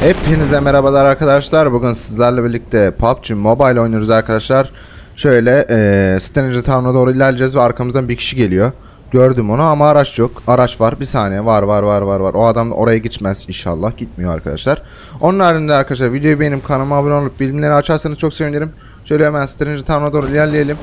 Hepinize merhabalar arkadaşlar. Bugün sizlerle birlikte PUBG Mobile oynuyoruz arkadaşlar. Şöyle eee Stranger Town'a doğru ilerleyeceğiz ve arkamızdan bir kişi geliyor. Gördüm onu ama araç yok. Araç var. Bir saniye. Var var var var var. O adam oraya gitmez inşallah. Gitmiyor arkadaşlar. Onun haricinde arkadaşlar videoyu beğenip kanalıma abone olup bildirimleri açarsanız çok sevinirim. Şöyle hemen Stranger Town'a doğru ilerleyelim.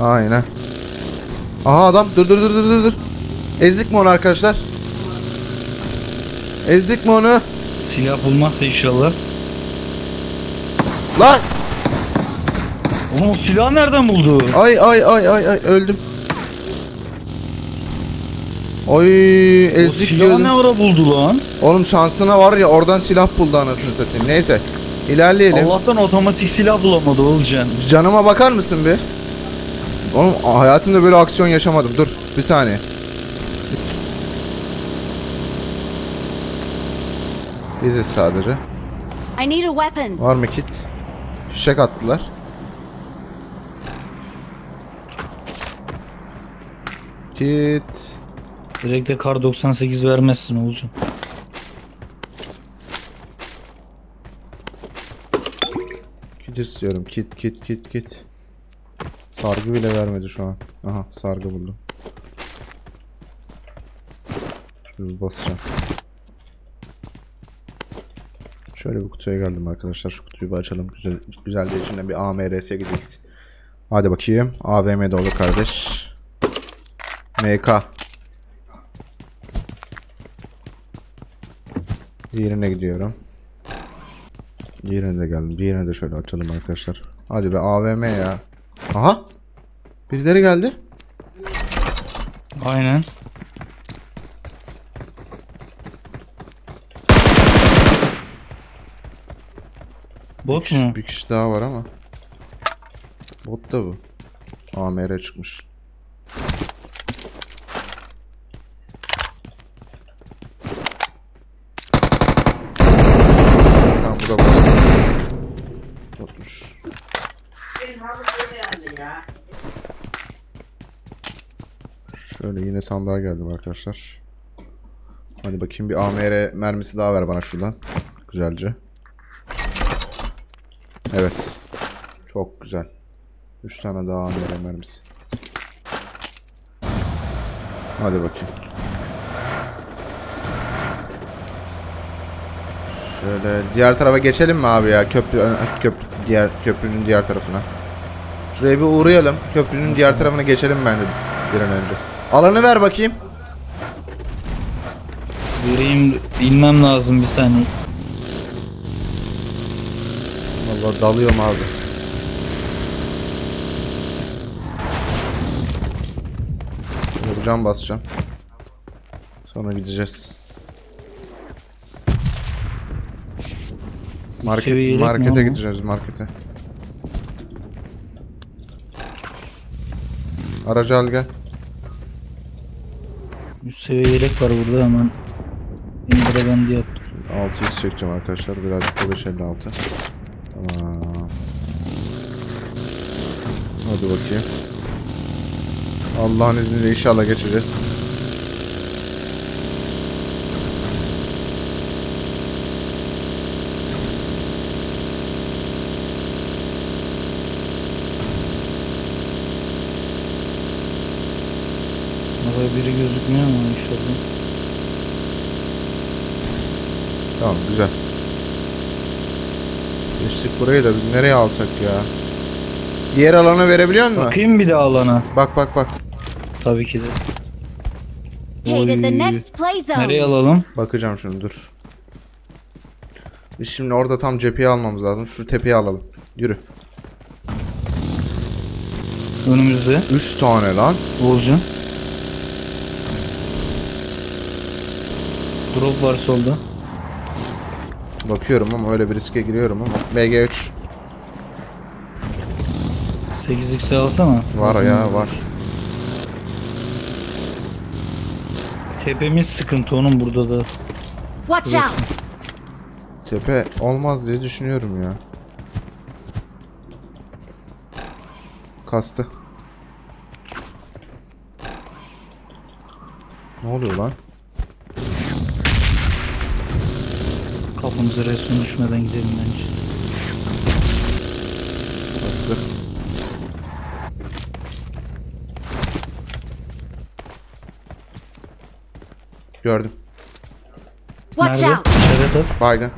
Aynen. Aha adam. Dur dur dur dur, dur. Ezdik mi onu arkadaşlar? Ezdik mi onu? Silah bulmazsa inşallah. Lan! Oğlum o silahı nereden buldu? Ay ay ay ay ay öldüm. Oy O ezdik silahı diyordum. ne ara buldu lan? Oğlum şansına var ya oradan silah buldu anasını satayım. Neyse. İlerleyelim. Allah'tan otomatik silah bulamadı Oğulcan. Canıma bakar mısın bir? Oğlum hayatımda böyle aksiyon yaşamadım. Dur bir saniye. Biziz sadece. I need a weapon. Var mı kit? Fişek attılar. Kit. Direkt de kar 98 vermezsin Oğulcan. Kit istiyorum. Kit kit kit kit. Sargı bile vermedi şu an. Aha sargı buldum. Şunu basacağım. Şöyle bir kutuya geldim arkadaşlar. Şu kutuyu bir açalım. Güzel, güzel de içinden bir AMRS gideceğiz. Hadi bakayım. AVM'de olur kardeş. MK. Diğerine gidiyorum. Diğerine de geldim. Diğerine de şöyle açalım arkadaşlar. Hadi be AVM ya. Aha. Birileri geldi. Aynen. Bir Bot kişi, mu? bir kişi daha var ama. Bot da bu. AMR çıkmış. Tamam bu da bot. Botmuş. Şöyle yine sandığa geldim arkadaşlar. Hadi bakayım bir AMR mermisi daha ver bana şuradan. Güzelce. Evet. Çok güzel. 3 tane daha AMR mermisi. Hadi bakayım. Şöyle diğer tarafa geçelim mi abi ya? Köprü, köprü diğer köprünün diğer tarafına. Şuraya bir uğrayalım. Köprünün diğer tarafına geçelim bence bir an önce. Alanı ver bakayım. Vereyim inmem lazım bir saniye. Vallahi dalıyorum abi. Şöyle bir cam basacağım. Sonra gideceğiz. Market, markete gideceğiz markete. Aracı al gel. Üst seviye yelek var burada hemen. İndire ben diye attım. 6x çekeceğim arkadaşlar. Birazcık da 556. Tamam. Hadi bakayım. Allah'ın izniyle inşallah geçeceğiz. Oraya biri gözükmüyor ama inşallah. Tamam güzel. Geçtik burayı da biz nereye alsak ya? Diğer alanı verebiliyor musun? Bakayım bir de alana. Bak bak bak. Tabii ki de. Oy. next play zone. Nereye alalım? Bakacağım şimdi dur. Biz şimdi orada tam cepheyi almamız lazım. Şu tepeyi alalım. Yürü. Önümüzde. 3 tane lan. Oğulcan. Drop var solda. Bakıyorum ama öyle bir riske giriyorum ama. MG3 8x alsana. var ya var. Tepemiz sıkıntı onun burada da. Watch out. Tepe olmaz diye düşünüyorum ya. Kastı. Ne oluyor lan? Kafamıza resmen düşmeden gidelim bence. Bastı. Gördüm. Watch Nerede? out! İşaret at. Baygın.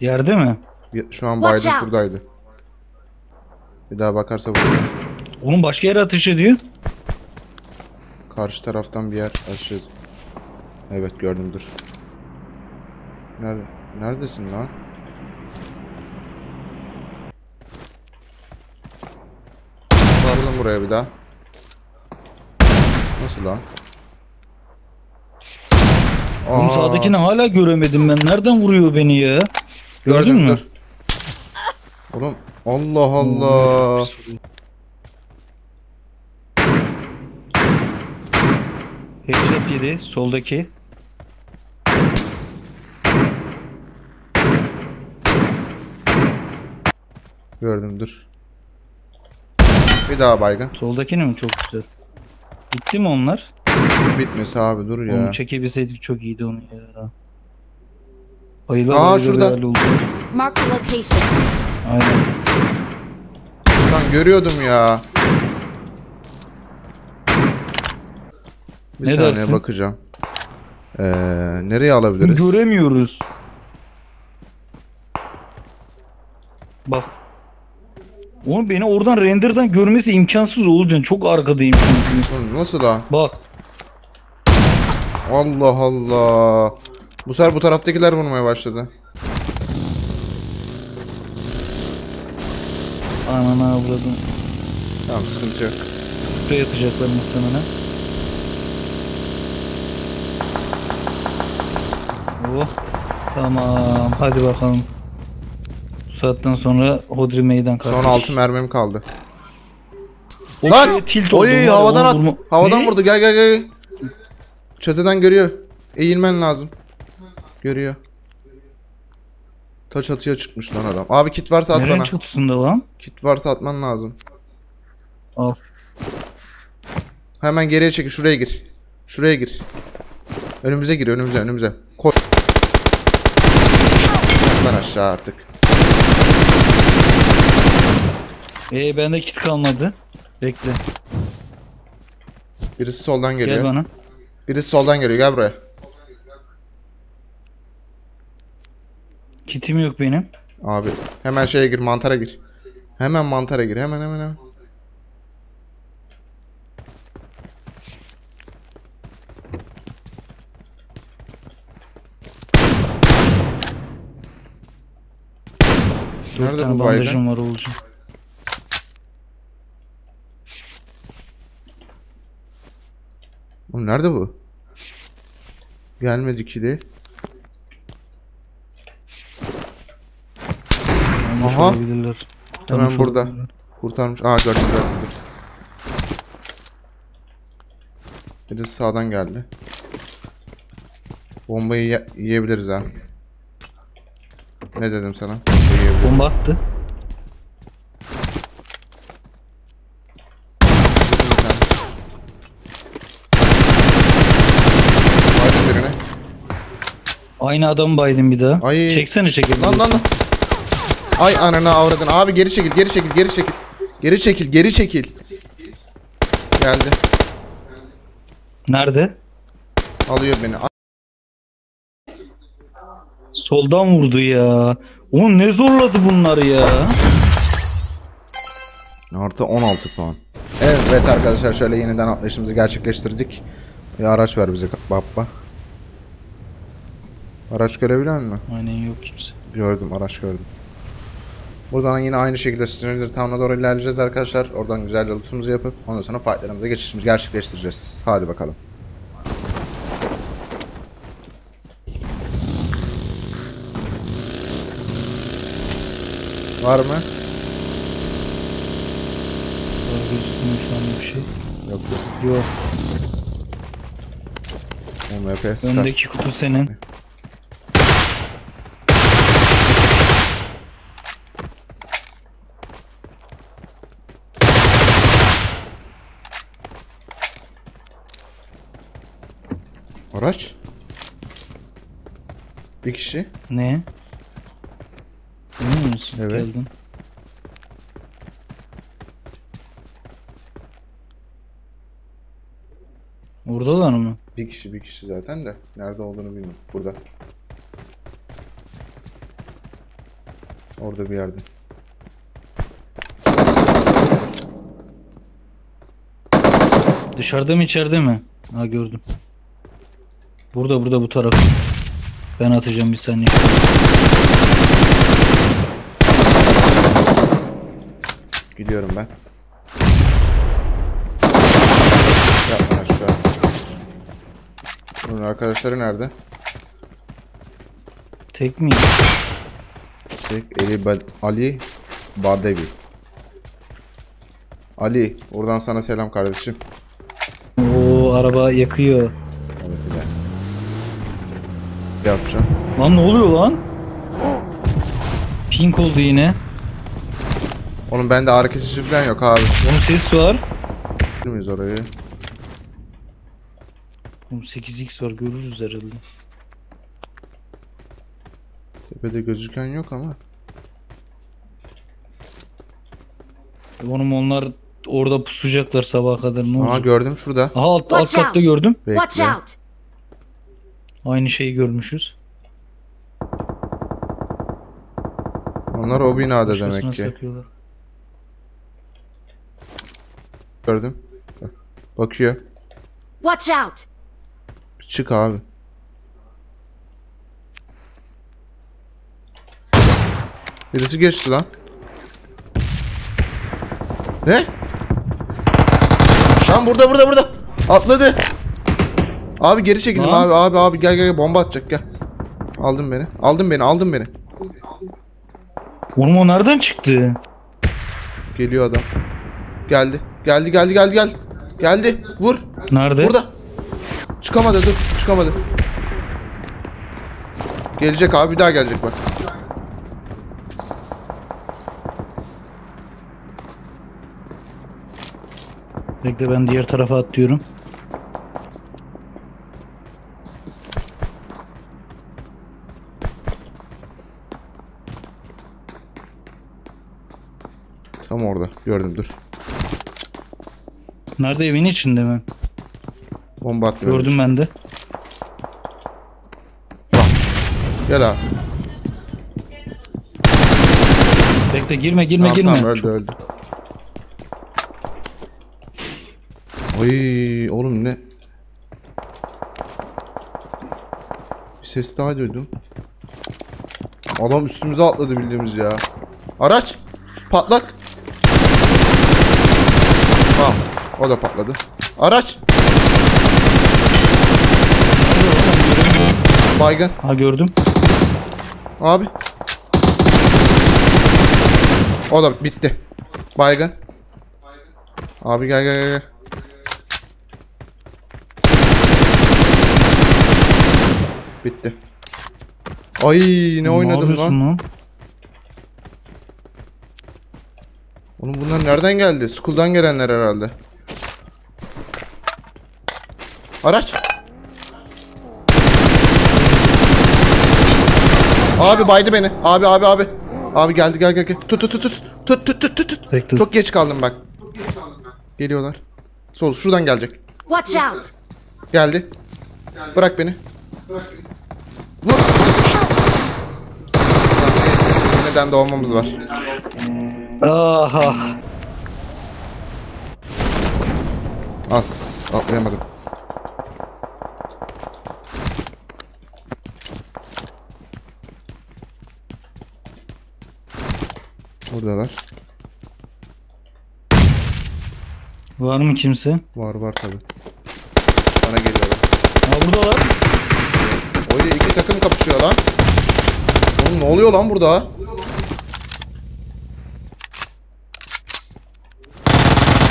Yerde mi? Bir- Şu an Watch Biden out. şuradaydı. Bir daha bakarsa vurur. Oğlum başka yere atış ediyor. Karşı taraftan bir yer aşağı. Evet gördüm dur. Nerede? Neredesin lan? Sarılın buraya bir daha. Nasıl lan? Oğlum sağdakini hala göremedim ben. Nereden vuruyor beni ya? Gördün gördüm, mü? Dur. Oğlum Allah Allah. Headshot yedi. Soldaki. Gördüm dur. Bir daha baygın. Soldakini mi? Çok güzel. Gitti mi onlar? Bitmesi abi dur ya. Onu çekebilseydik çok iyiydi onu ya. Bayıla Aa, bayıla şurada. oldu. Mark the location. Aynen. Lan görüyordum ya. Bir Ne saniye dersin? bakacağım. Ee, nereye alabiliriz? Göremiyoruz. Bak. Oğlum beni oradan renderden görmesi imkansız olacaksın. Çok arkadayım çünkü. Oğlum Nasıl lan? Bak. Allah Allah. Bu sefer bu taraftakiler vurmaya başladı. Anana avradım. Tamam sıkıntı yok. Sprey atacaklar muhtemelen. Oh. Tamam. Hadi bakalım. Saatten sonra Hodri meydan kardeş. Son 6 mermim kaldı. O Lan! şeye tilt Oy havadan at. vurma- Havadan Ne? vurdu. Gel gel gel. Çatıdan görüyor. Eğilmen lazım. Görüyor. Taç atıya çıkmış lan adam. Abi kit varsa at Nerenin bana. çatısında lan? Kit varsa atman lazım. Al. Hemen geriye çekil. Şuraya gir. Şuraya gir. Önümüze gir. Önümüze. Önümüze. Koy. Lan aşağı artık. Ee bende kit kalmadı. Bekle. Birisi soldan geliyor. Gel bana. Birisi soldan geliyor. Gel buraya. Kitim yok benim. Abi hemen şeye gir. Mantara gir. Hemen mantara gir. Hemen hemen hemen. Nerede tane bu baygın? bandajım var olacak. Oğlum nerede bu? Gelmedi kili. Olmuş Aha. olabilirler. Hemen burada. olabilirler. Kurtarmış. Aa gördüm gördüm. Birisi sağdan geldi. Bombayı ye- yiyebiliriz ha. Ne dedim sana? Bomba attı. Birine. Aynı adamı baydım bir daha. Ay. Çeksene çekelim. Lan lan lan. Ay ananı avradın. Abi geri çekil, geri çekil, geri çekil. Geri çekil, geri çekil. Geldi. Nerede? Alıyor beni. Soldan vurdu ya. Oğlum ne zorladı bunları ya. Artı 16 puan. Evet arkadaşlar şöyle yeniden atlayışımızı gerçekleştirdik. Bir araç ver bize baba. Araç görebiliyor musun? Aynen yok kimse. Gördüm araç gördüm. Buradan yine aynı şekilde Stranger Town'a doğru ilerleyeceğiz arkadaşlar. Oradan güzel lootumuzu yapıp ondan sonra fightlarımıza geçişimizi gerçekleştireceğiz. Hadi bakalım. Var mı? Var gözükmüyor şu an bir şey. Yok yok. Yok. UMP Scar. Öndeki kutu senin. Araç? Bir kişi. Ne? Misin? Evet. Geldin. Oradalar mı? Bir kişi bir kişi zaten de. Nerede olduğunu bilmiyorum. Burada. Orada bir yerde. Dışarıda mı içeride mi? Ha gördüm. Burada burada bu taraf. Ben atacağım bir saniye. Gidiyorum ben. Yapma aşağı. Bunun arkadaşları nerede? Tek mi? Tek Ali, Ba- Ali Badevi. Ali, oradan sana selam kardeşim. Oo araba yakıyor. Evet. Ne yapacağım? Lan ne oluyor lan? Pink oldu yine. Onun bende ağrı kesici falan yok abi. Onun ses var. Bilir miyiz orayı? Oğlum 8x var görürüz herhalde. Tepede gözüken yok ama. Oğlum onlar orada pusacaklar sabaha kadar ne Aha olacak? gördüm şurada. Aha alt, alt katta gördüm. Watch Bekle. out! Aynı şeyi görmüşüz. Onlar o binada Başkasına demek ki. sakıyorlar. Gördüm. Bak, Bakıyor. Watch out! Çık abi. Birisi geçti lan. Ne? Lan burada burada burada. Atladı. Abi geri çekildim abi abi abi gel gel gel bomba atacak gel. Aldın beni. Aldın beni aldın beni. O nereden çıktı? Geliyor adam. Geldi. Geldi geldi geldi gel. Geldi. Vur. Nerede? Burada. Çıkamadı dur. Çıkamadı. Gelecek abi bir daha gelecek bak. Bekle ben diğer tarafa atlıyorum. Tam orada. Gördüm dur. Nerede evin içinde mi? Bomba atmıyor. Gördüm ben de. Gel abi. Bekle girme girme Tamam, girme. tamam öldü öldü. Oy oğlum ne? Bir ses daha duydum. Adam üstümüze atladı bildiğimiz ya. Araç patlak. Tamam o da patladı. Araç. Baygın Ha gördüm. abi. O da bitti. Baygın. Abi gel gel gel. Bitti. Ay ne oynadım lan. lan? Oğlum bunlar nereden geldi? School'dan gelenler herhalde. Araç. Abi baydı beni. Abi abi abi. Abi geldi gel gel gel. Tut tut tut tut. Tut tut tut tut. Çok geç kaldım bak. Geliyorlar. Sol şuradan gelecek. Watch out! Geldi. Bırak beni. Vur. Neden doğmamız var. Aha. As atlayamadım. Buradalar. Var mı kimse? Var var tabi. Bana geliyorlar. Ha buradalar. Öyle iki takım kapışıyor lan. Oğlum ne oluyor lan burada?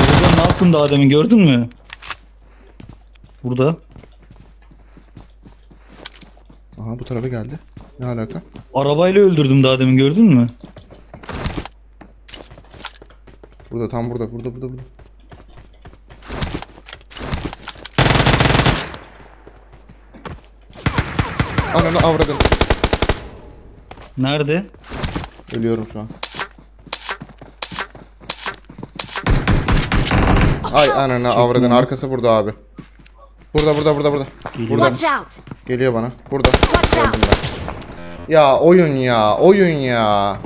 Burada ne yaptın daha demin gördün mü? Burada. Aha bu tarafa geldi. Ne alaka? Arabayla öldürdüm daha demin gördün mü? Burada tam burada burada burada burada. Ananı avradın. Nerede? Ölüyorum şu an. Ay ananı avradın arkası burada abi. Burada burada burada burada. Burada Watch out! geliyor bana. Burada. Watch out! Ya oyun ya oyun ya.